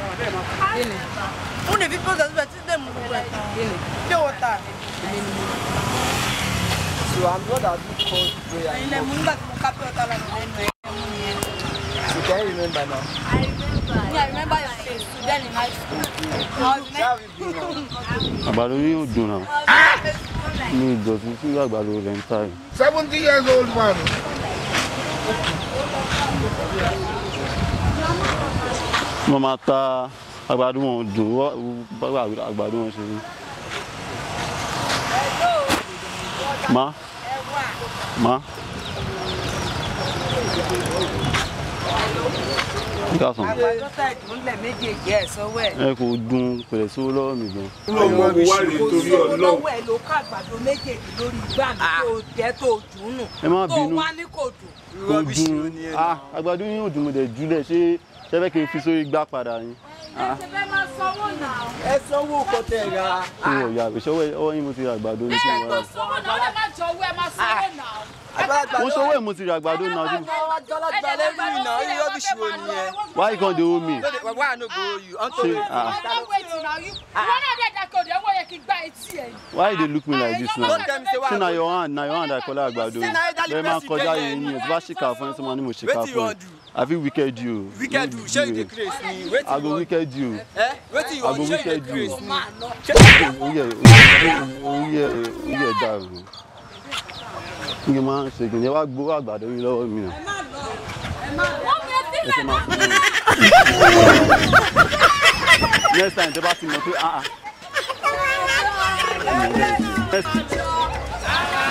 Who the people that were still them? Pure water. So I'm not as good for prayer. You can remember now. I remember. Yeah, I remember your face. Then in high school. Àgbàdo yóò dùn náà. Mi ìdọ̀tí sí àgbàdo rẹ̀ ń tà yìí. Seventy years old man wọ́n máa ta àgbàdo wọn dùn wọ́n àgbàdo wọn ṣe. ma ma kíkàsán. àgbàdọ́tà ìdúnlẹ̀ méjèèjì ẹ̀ sọ́wọ́ ẹ̀. ẹ kò dun kò lè sówó lọ́wọ́ mi gan. ọmọ mi wà lè torí ọlọ́wọ́. kò sówó lọ́wọ́ ẹ ló ká àgbàdo méjèèjì lórí igbá mi ah. tó jẹ́ tó dùn nù. ẹ má bínú tó wá ní kò dùn. kò dùn ah, àgbàdo yín ò dùn mo dẹ̀ jùlẹ̀ ṣé ṣẹ́fẹ́ kí n fi sórí igbá padà yín. ẹ ṣe fẹ́ máa sanwó náà. ẹ sanwó kọtẹ ra. ìwọ ìyá ìṣọwọ́ ọwọ́ yín mo ti ra àgbàdo ní kí n wá. ẹ ẹ tó sanwó náà ó lè má jọ owó ẹ má sanwó ah. náà mo sọ wẹ́ẹ̀ mo ti rà àgbàdo náà dùn. why you gonna dey owe me. why i you dey look me like this now say na your hand na your hand i collect àgbàdo bẹ́ẹ̀ máa kọjá yẹn ni o bá ṣìkà fún ẹ sọ ma ni mo ṣìkà fún ẹ i fit wicked you. wicked you shey you dey craze me wetin you wan. i go wicked you. wetin you wan shey you dey craze me. oye oye oye oye daru kí n máa ṣe kìnìún wá gbowó àgbàdo yín lọ́wọ́ mi nà. ẹ má lọ next time tó bá ti mọ̀ pé ah ah.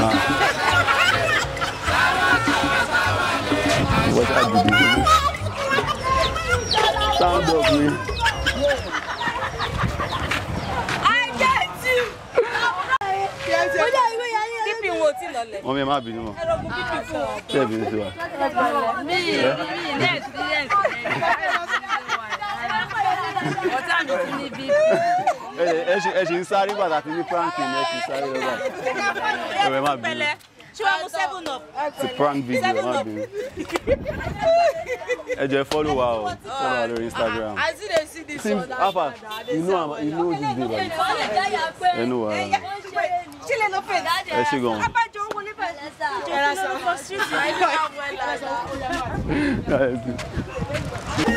ah. Sound of me. wọ́n mi máa bínú mọ́. ṣé bínú sí wa. ọ̀tá mi ti ní bí. ẹ ṣe ń sáré pàtàkì ní prank ní ẹ ṣe ń sáré lọ́wọ́ ẹ bẹ má bínú. ti prank video má bínú. ẹ jẹ́ follow wa o follow wa lórí Instagram. I see them see this one. Alpha, ah, Ẹnu wa. Ẹ ṣe gan Voilà, ça va.